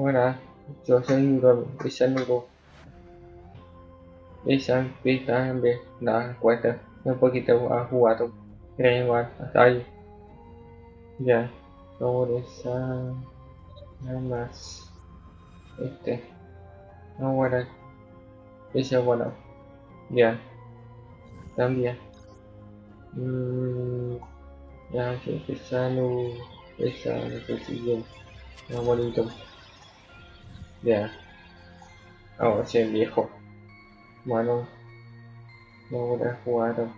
Ahora, yo seguro, esa nudo. Esa pista de la cuesta. Un poquito a jugar. Creo hasta ahí. Ya. Ahora esa. Nada más. Este. Ahora. Esa bueno. Ya. También. Mmm. Ya, que esa no. Esa no sé si bien. Bonito. Ya. Ahora sí, viejo. Bueno. No voy a jugar.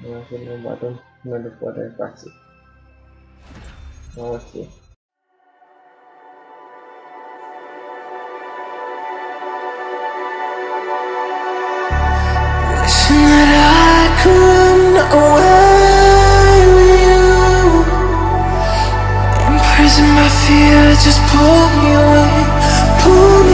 No hacer un botón. No lo puedo hacer fácil. Ahora sí. Wishing just pull me away, pull me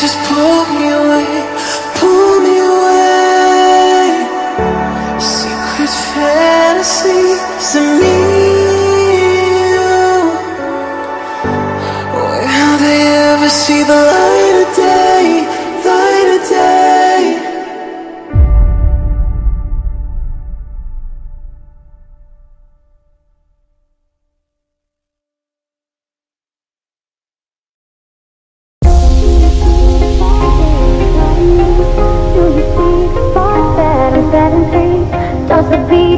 just pull me away, pull me away. Secret fantasies of me you Will they ever see the light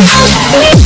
house.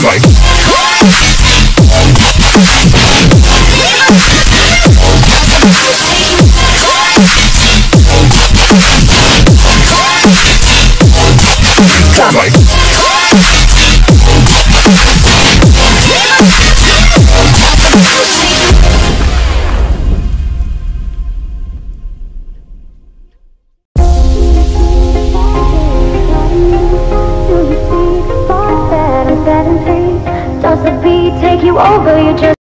Like.